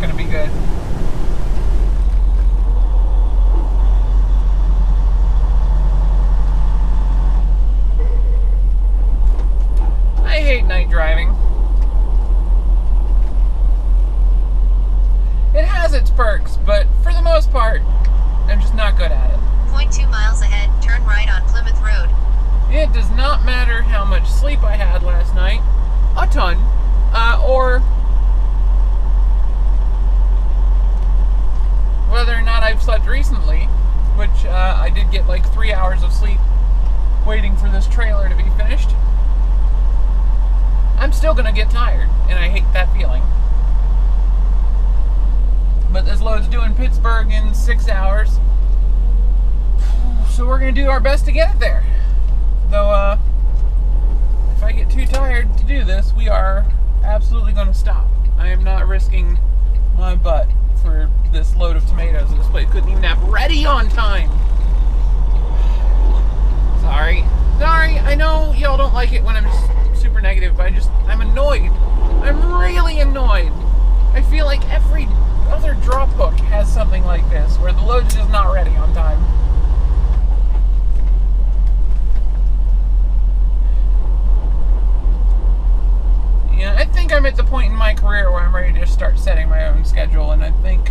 going to be good. I hate night driving. It has its perks, but for the most part, I'm just not good at it. Point two miles ahead, turn right on Plymouth Road. It does not matter how much sleep I had last night, a ton, uh, or whether or not I've slept recently, which uh, I did get like three hours of sleep waiting for this trailer to be finished. Still gonna get tired, and I hate that feeling. But this load's due in Pittsburgh in six hours, so we're gonna do our best to get it there. Though, uh, if I get too tired to do this, we are absolutely going to stop. I am not risking my butt for this load of tomatoes this place couldn't even have ready on time. Sorry. Sorry, I know y'all don't like it when I'm s- super negative, but I just, I'm annoyed. I'm really annoyed. I feel like every other drop hook has something like this, where the load is not ready on time. Yeah, I think I'm at the point in my career where I'm ready to start setting my own schedule, and I think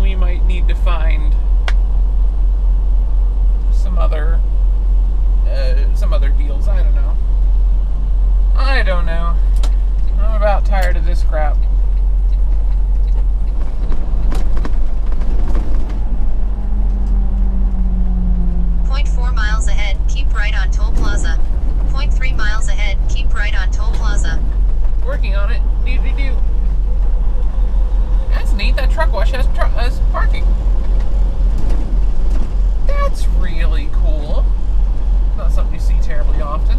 we might need to find some other uh, some other deals. I don't know. I don't know. I'm about tired of this crap. Point four miles ahead, keep right on Toll Plaza. Point three miles ahead, keep right on Toll Plaza. Working on it. Do do do. That's neat. That truck wash has, tru- has parking. That's really cool. Not something you see terribly often.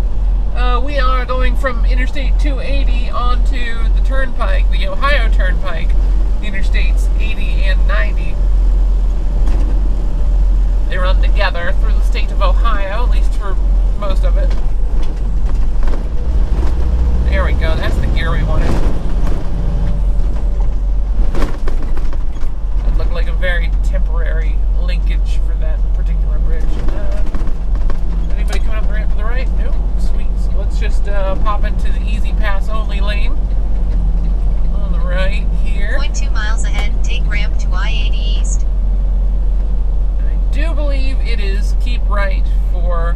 Uh, we are going from Interstate 280 onto the Turnpike, the Ohio Turnpike, the Interstates 80 and 90. They run together through the state of Ohio, at least for most of it. There we go. That's the gear we wanted. It looked like a very temporary linkage for that particular bridge. Uh, anybody coming up the ramp to the right? Nope. Let's just uh, pop into the E-ZPass only lane on the right here. Point two miles ahead, take ramp to I-80 East. I do believe it is keep right for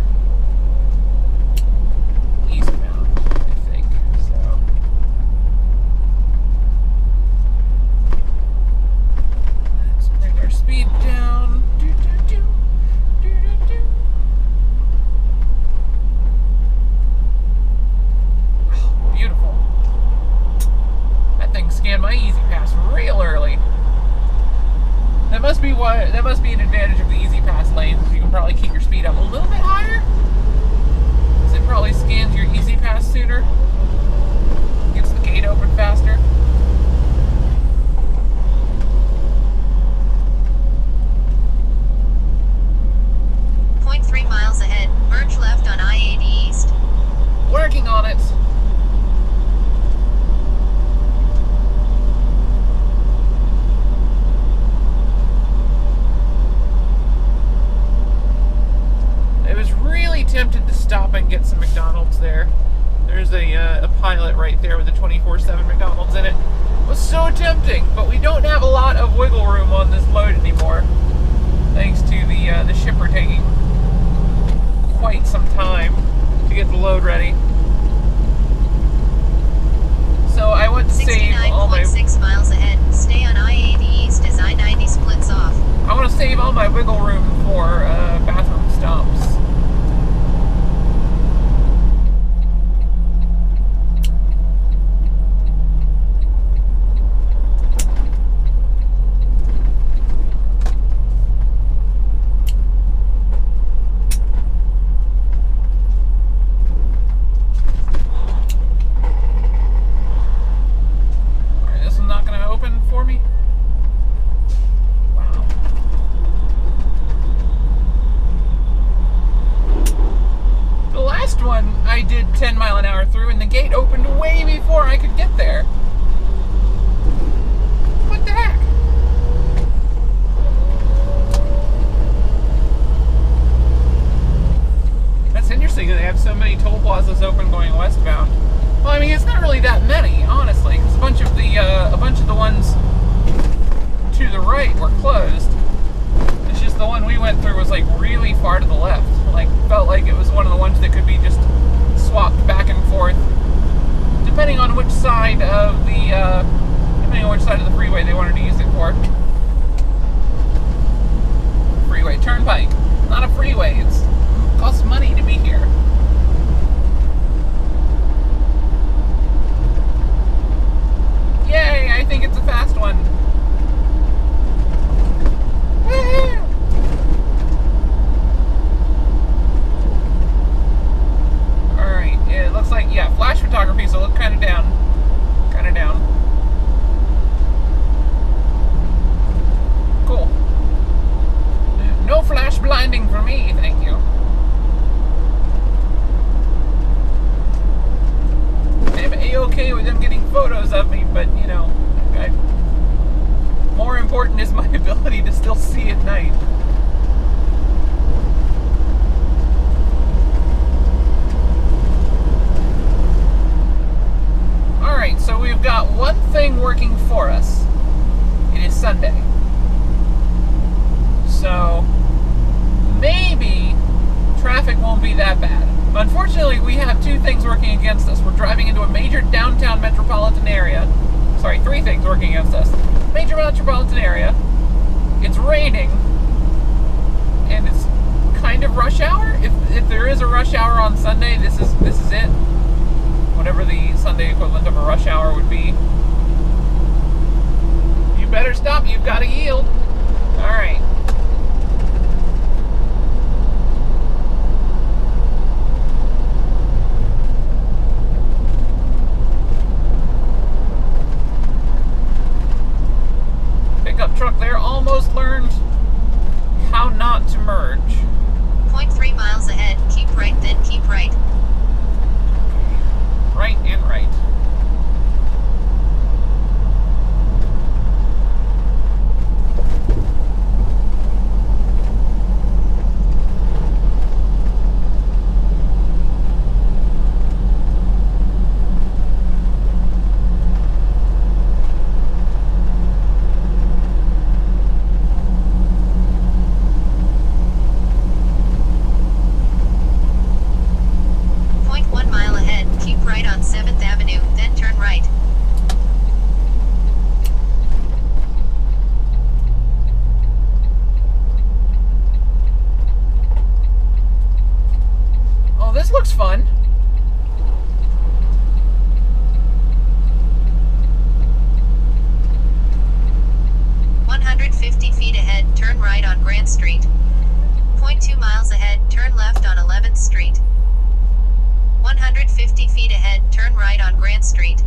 Grant Street.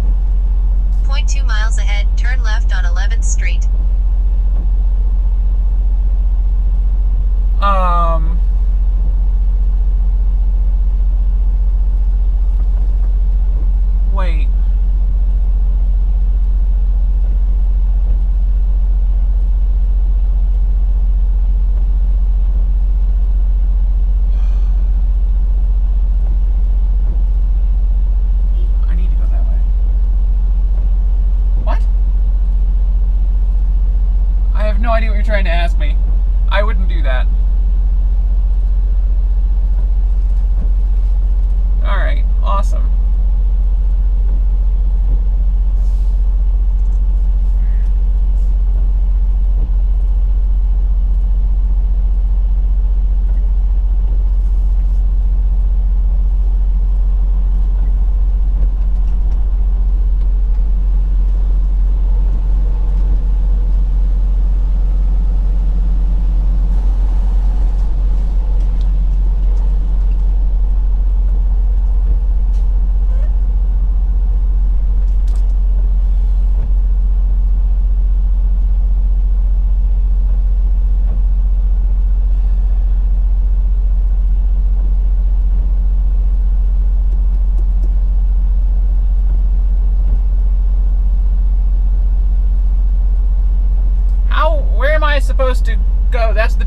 Point 2 miles ahead, turn left on 11th Street.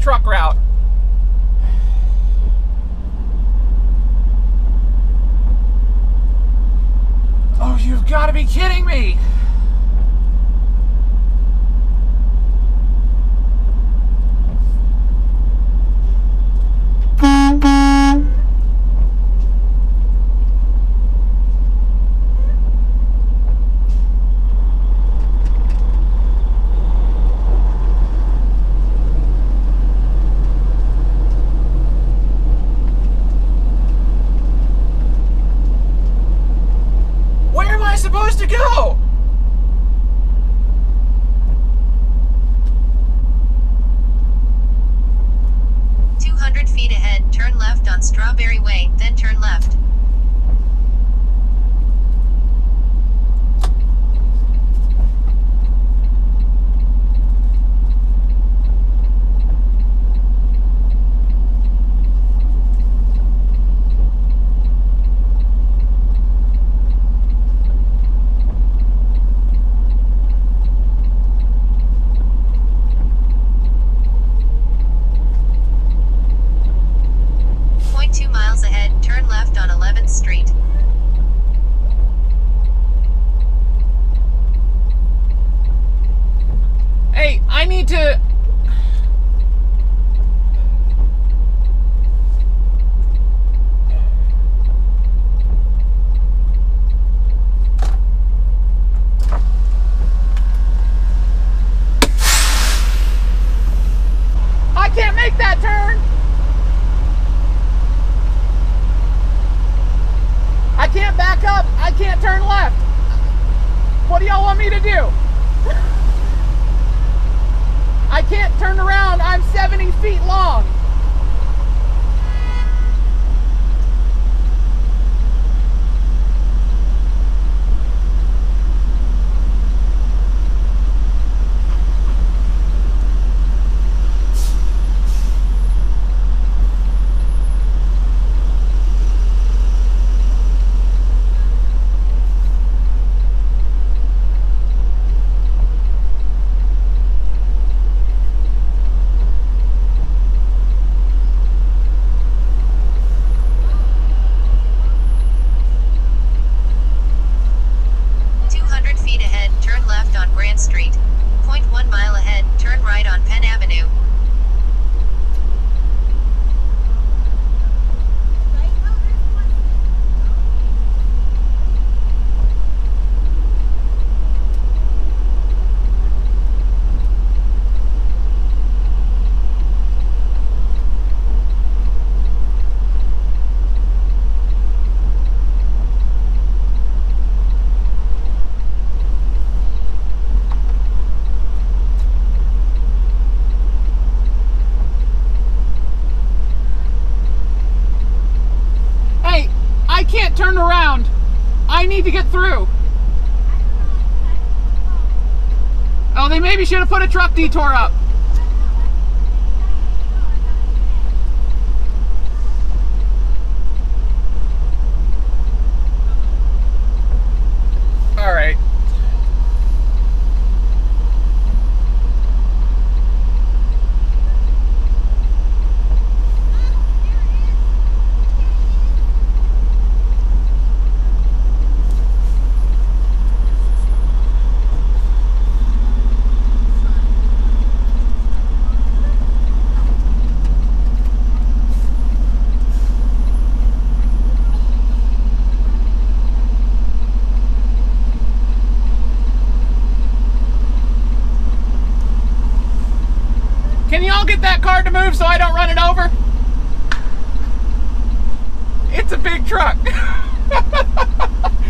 Truck route. Oh, you've got to be kidding me! Where am I supposed to go? Two hundred feet ahead, turn left on Strawberry Way, then turn left. Point two miles ahead, turn left on 11th Street. Hey, I need to. I can't make that turn! I can't back up! I can't turn left! What do y'all want me to do? I can't turn around. I'm 70 feet long. Two hundred feet ahead, turn left on Grant Street. Point one mile ahead, turn right on Penn Avenue. Hey, I can't turn around. I need to get through. Oh, they maybe should have put a truck detour up. All right. Can y'all get that car to move so I don't run it over? It's a big truck.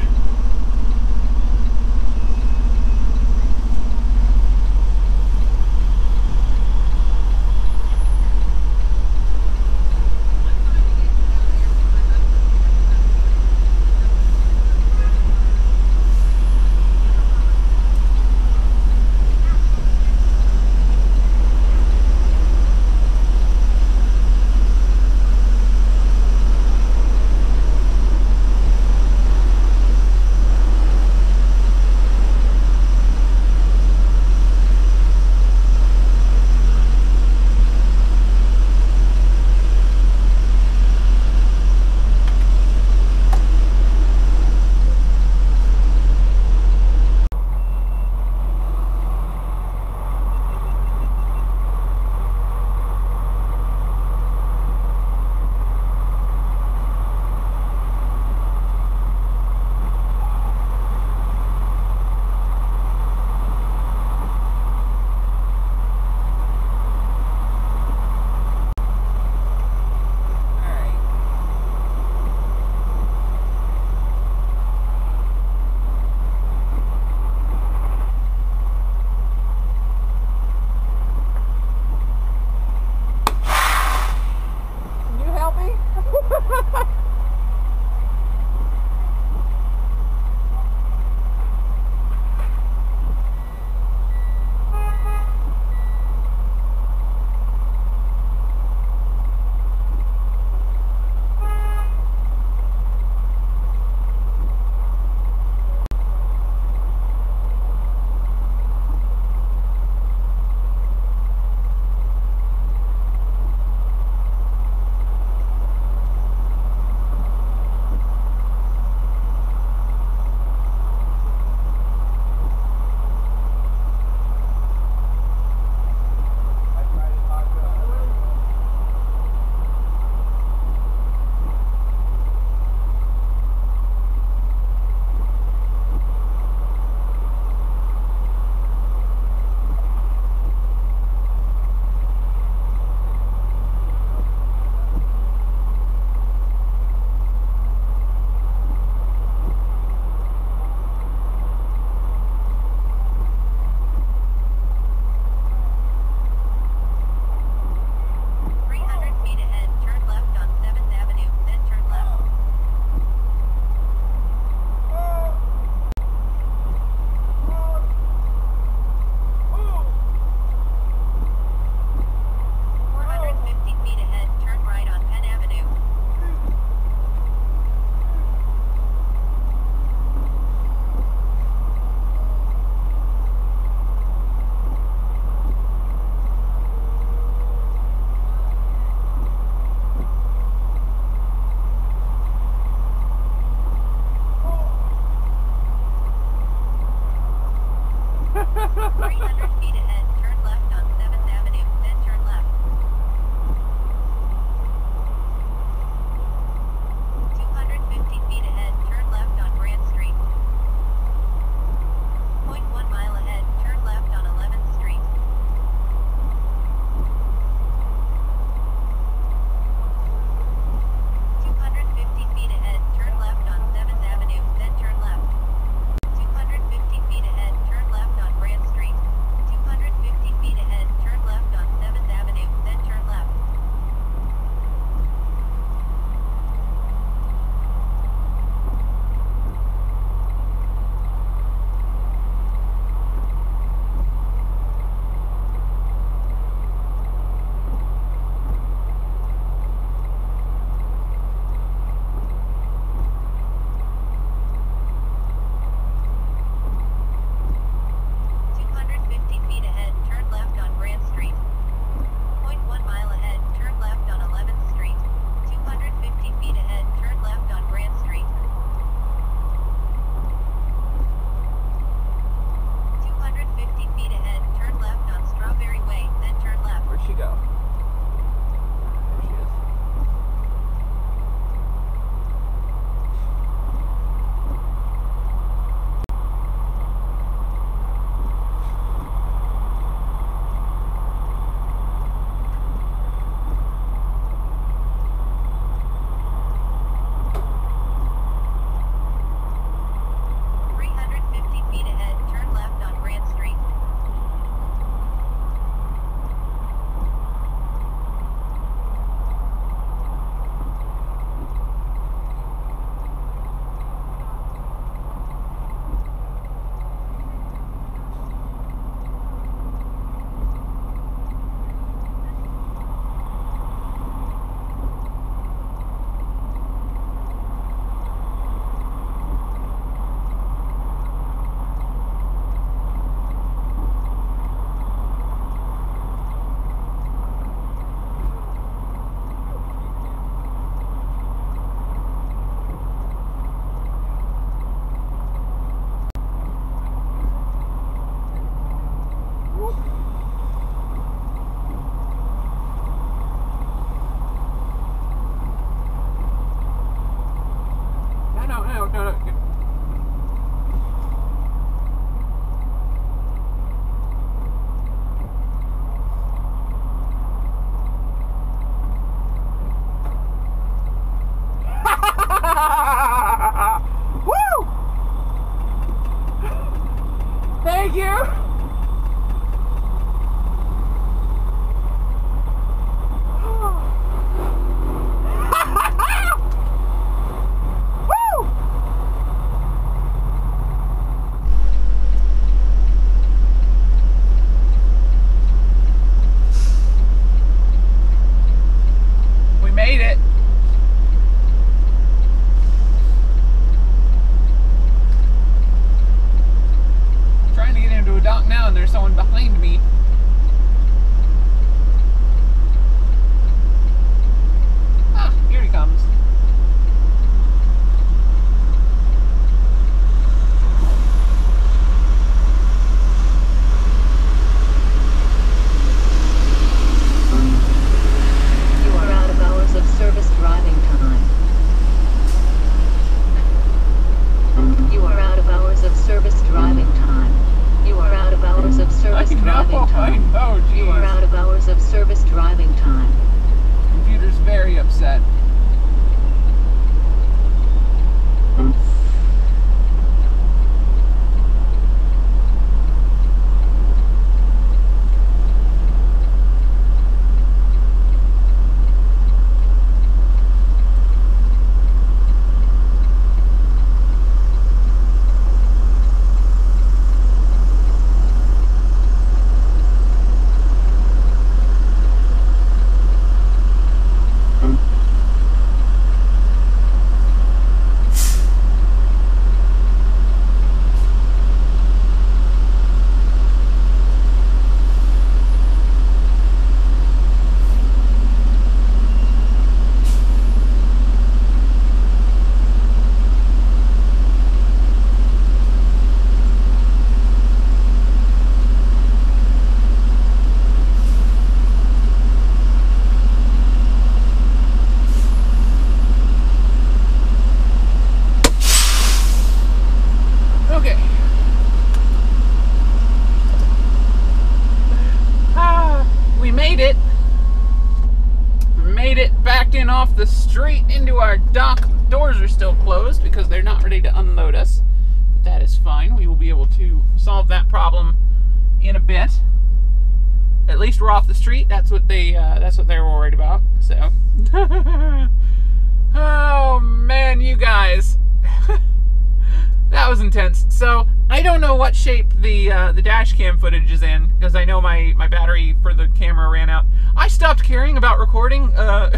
shape the uh, the dash cam footage is in because I know my my battery for the camera ran out. I stopped caring about recording uh,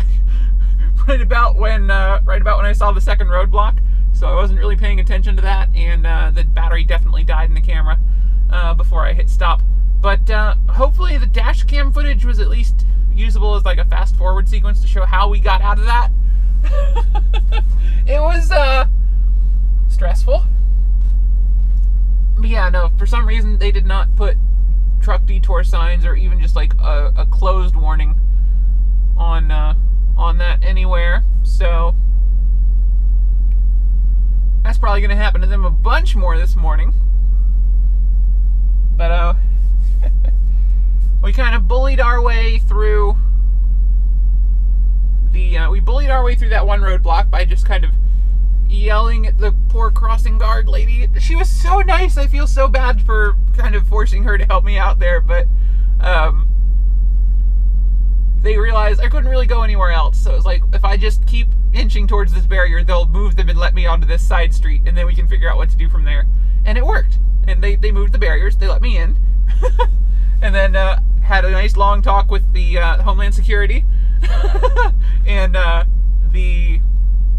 right about when uh, right about when I saw the second roadblock. So I wasn't really paying attention to that, and uh, the battery definitely died in the camera uh, before I hit stop. But uh, hopefully the dash cam footage was at least usable as like a fast forward sequence to show how we got out of that. it was stressful. Yeah, no, for some reason they did not put truck detour signs or even just like a, a closed warning on uh, on that anywhere. So that's probably going to happen to them a bunch more this morning. But uh, we kind of bullied our way through the. Uh, we bullied our way through that one roadblock by just kind of yelling at the poor crossing guard lady. She was so nice. I feel so bad for kind of forcing her to help me out there, but um, they realized I couldn't really go anywhere else. So it was like, if I just keep inching towards this barrier, they'll move them and let me onto this side street, and then we can figure out what to do from there. And it worked. And they, they moved the barriers, they let me in. and then uh, had a nice long talk with the uh, Homeland Security and uh, the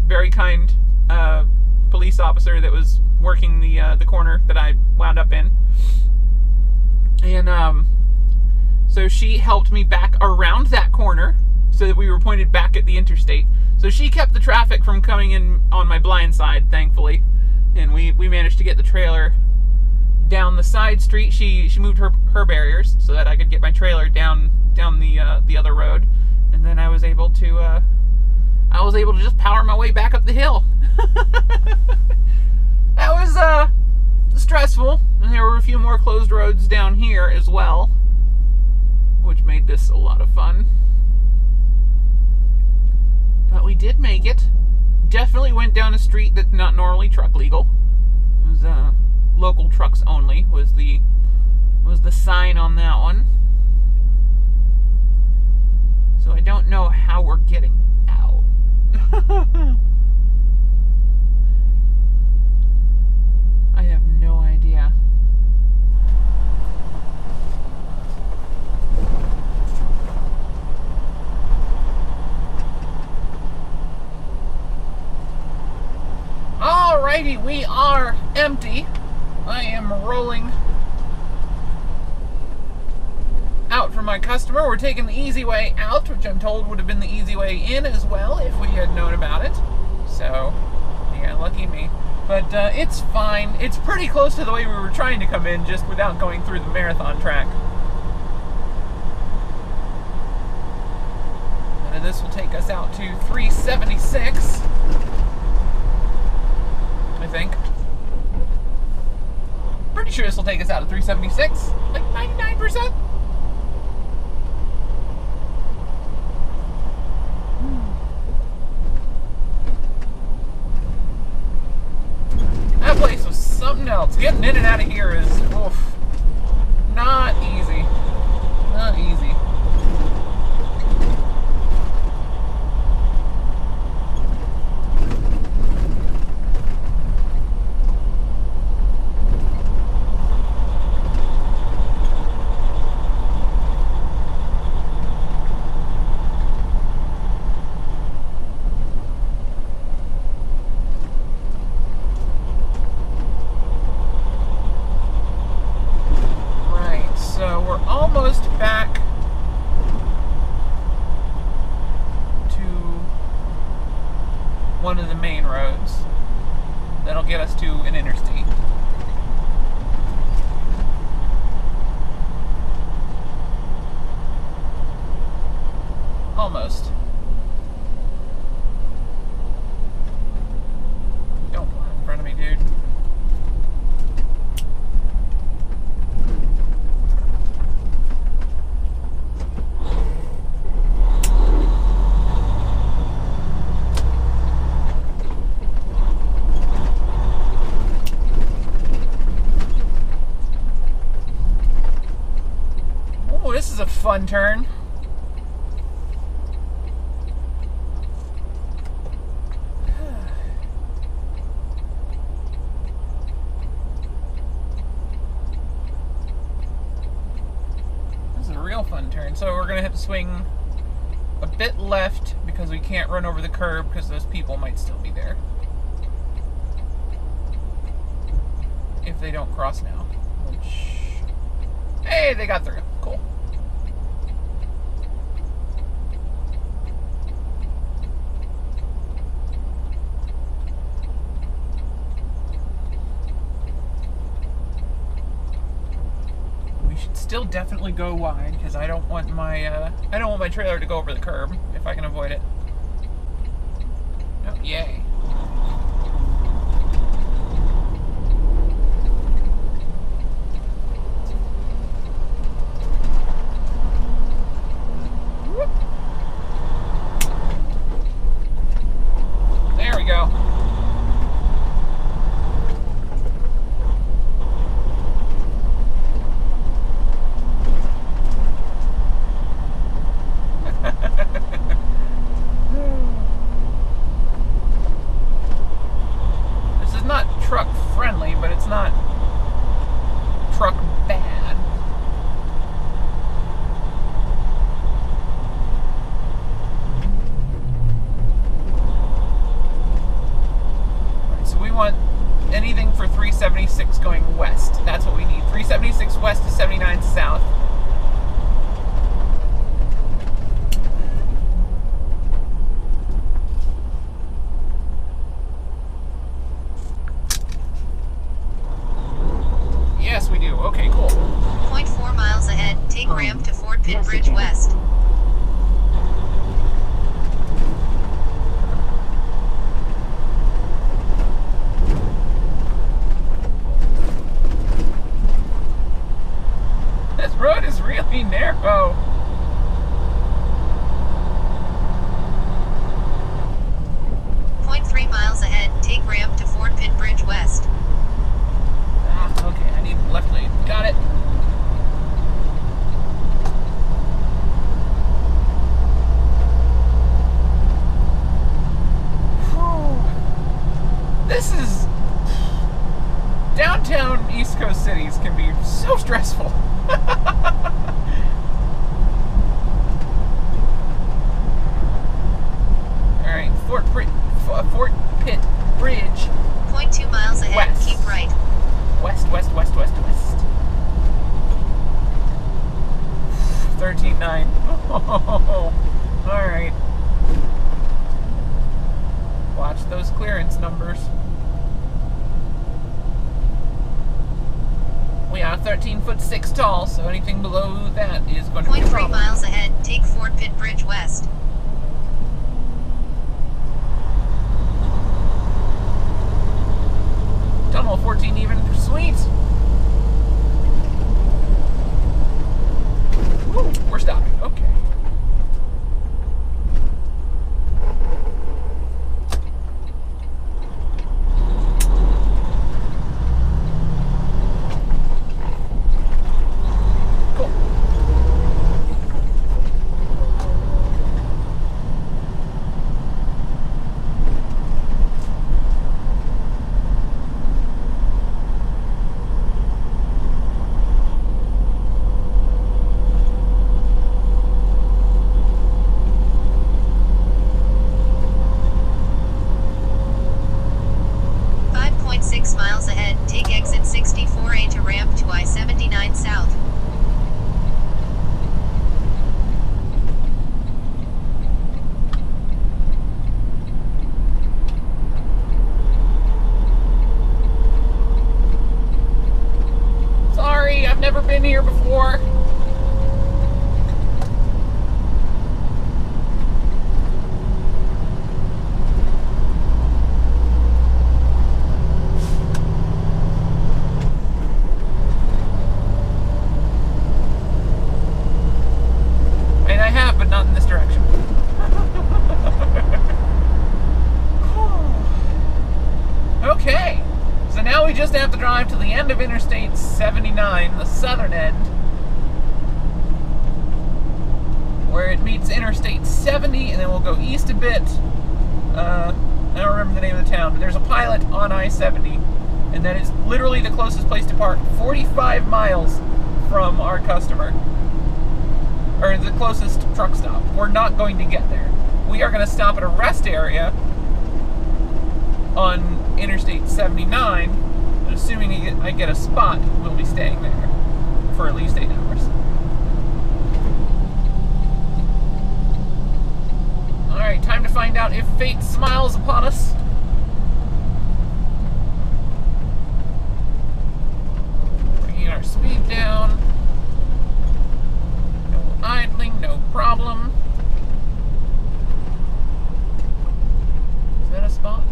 very kind uh, police officer that was working the uh, the corner that I wound up in. And um, so she helped me back around that corner so that we were pointed back at the interstate. So she kept the traffic from coming in on my blind side, thankfully. And we, we managed to get the trailer down the side street. She she moved her her barriers so that I could get my trailer down down the uh, the other road, and then I was able to uh, I was able to just power my way back up the hill. that was uh stressful, and there were a few more closed roads down here as well, which made this a lot of fun. But we did make it. Definitely went down a street that's not normally truck legal. It was uh local trucks only was the was the sign on that one. So I don't know how we're getting out. I have no idea. Alrighty, we are empty. I am rolling out from my customer. We're taking the easy way out, which I'm told would have been the easy way in as well if we had known about it. So, yeah, lucky me. But uh, it's fine. It's pretty close to the way we were trying to come in, just without going through the marathon track. And this will take us out to 376. I think. Pretty sure this will take us out to 376. Like 99%. That place was else. Getting in and out of here is fun turn. this is a real fun turn. So we're going to have to swing a bit left because we can't run over the curb because those people might still be there. If they don't cross now. Which... Hey, they got through. still definitely go wide because I don't want my uh, I don't want my trailer to go over the curb if I can avoid it. Oh, yay. Go east a bit. Uh, I don't remember the name of the town, but there's a pilot on I 70, and that is literally the closest place to park, 45 miles from our customer. Or the closest truck stop. We're not going to get there. We are going to stop at a rest area on Interstate 79, and assuming I get- a spot, we'll be staying there for at least eight hours. Alright, time to find out if fate smiles upon us. Bringing our speed down. No idling, no problem. Is that a spot?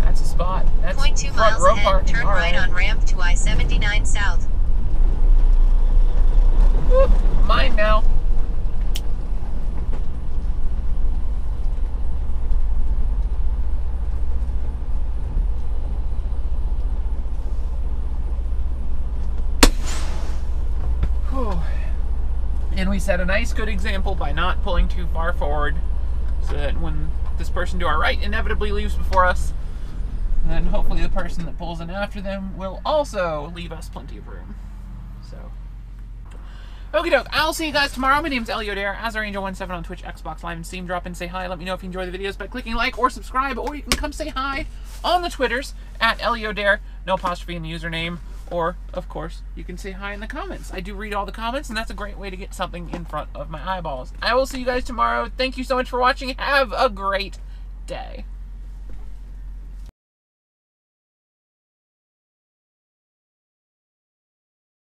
That's a spot. That's Point two front miles row ahead, parking. turn All right on ramp to I-79 South. Whoop, mine now. Whew. And we set a nice good example by not pulling too far forward so that when this person to our right inevitably leaves before us, then hopefully the person that pulls in after them will also leave us plenty of room. So. Okie doke. I'll see you guys tomorrow. My name's Ellie O'Daire, AzureAngel17 on Twitch, Xbox Live, and Steam. Drop in, say hi. Let me know if you enjoy the videos by clicking like or subscribe, or you can come say hi on the Twitters at Ellie O'Daire, no apostrophe in the username. Or, of course, you can say hi in the comments. I do read all the comments, and that's a great way to get something in front of my eyeballs. I will see you guys tomorrow. Thank you so much for watching. Have a great day.